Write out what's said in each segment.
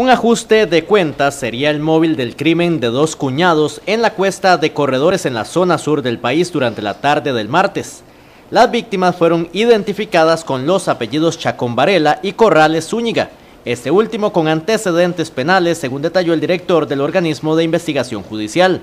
Un ajuste de cuentas sería el móvil del crimen de dos cuñados en la cuesta de corredores en la zona sur del país durante la tarde del martes. Las víctimas fueron identificadas con los apellidos Chacón Varela y Corrales Zúñiga, este último con antecedentes penales, según detalló el director del organismo de investigación judicial.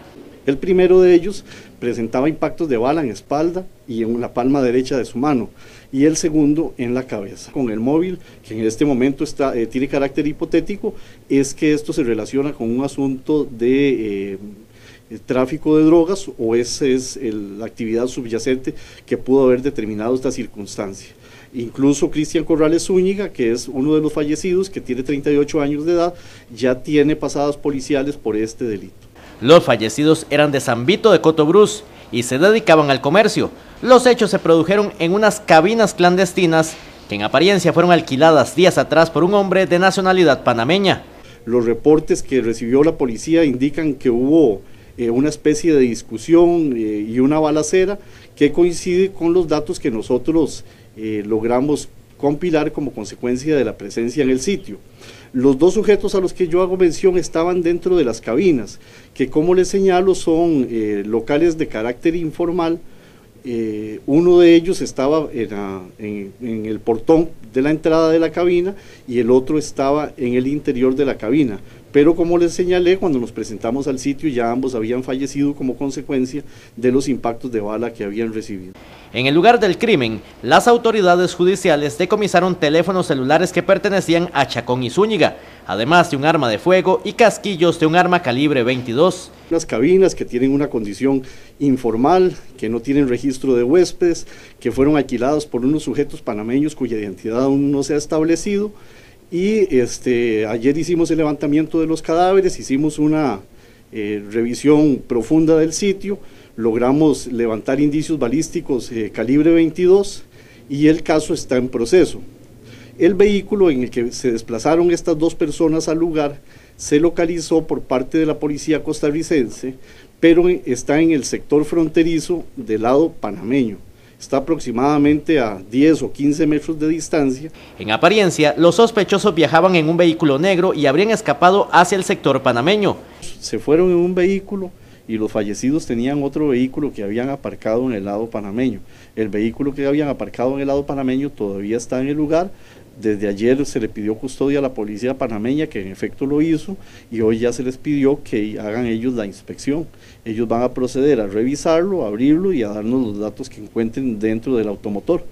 El primero de ellos presentaba impactos de bala en espalda y en la palma derecha de su mano, y el segundo en la cabeza. Con el móvil, que en este momento eh, tiene carácter hipotético, es que esto se relaciona con un asunto de eh, tráfico de drogas o esa es la actividad subyacente que pudo haber determinado esta circunstancia. Incluso Cristian Corrales Zúñiga, que es uno de los fallecidos, que tiene 38 años de edad, ya tiene pasadas policiales por este delito. Los fallecidos eran de San Vito de Cotobruz y se dedicaban al comercio. Los hechos se produjeron en unas cabinas clandestinas que en apariencia fueron alquiladas días atrás por un hombre de nacionalidad panameña. Los reportes que recibió la policía indican que hubo eh, una especie de discusión eh, y una balacera que coincide con los datos que nosotros eh, logramos compilar como consecuencia de la presencia en el sitio. Los dos sujetos a los que yo hago mención estaban dentro de las cabinas, que como les señalo son eh, locales de carácter informal. Eh, uno de ellos estaba en, el portón de la entrada de la cabina y el otro estaba en el interior de la cabina. Pero como les señalé, cuando nos presentamos al sitio ya ambos habían fallecido como consecuencia de los impactos de bala que habían recibido. En el lugar del crimen, las autoridades judiciales decomisaron teléfonos celulares que pertenecían a Chacón y Zúñiga, además de un arma de fuego y casquillos de un arma calibre 22. Las cabinas que tienen una condición informal, que no tienen registro de huéspedes, que fueron alquiladas por unos sujetos panameños cuya identidad aún no se ha establecido. Y este, ayer hicimos el levantamiento de los cadáveres, hicimos una eh, revisión profunda del sitio, logramos levantar indicios balísticos eh, calibre 22 y el caso está en proceso. El vehículo en el que se desplazaron estas dos personas al lugar se localizó por parte de la policía costarricense, pero está en el sector fronterizo del lado panameño. Está aproximadamente a 10 o 15 metros de distancia. En apariencia, los sospechosos viajaban en un vehículo negro y habrían escapado hacia el sector panameño. Se fueron en un vehículo y los fallecidos tenían otro vehículo que habían aparcado en el lado panameño. El vehículo que habían aparcado en el lado panameño todavía está en el lugar. Desde ayer se le pidió custodia a la policía panameña, que en efecto lo hizo, y hoy ya se les pidió que hagan ellos la inspección. Ellos van a proceder a revisarlo, a abrirlo y a darnos los datos que encuentren dentro del automotor.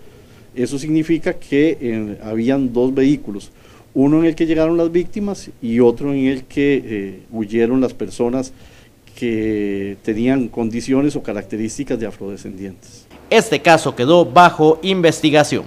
Eso significa que habían dos vehículos, uno en el que llegaron las víctimas y otro en el que eh, huyeron las personas que tenían condiciones o características de afrodescendientes. Este caso quedó bajo investigación.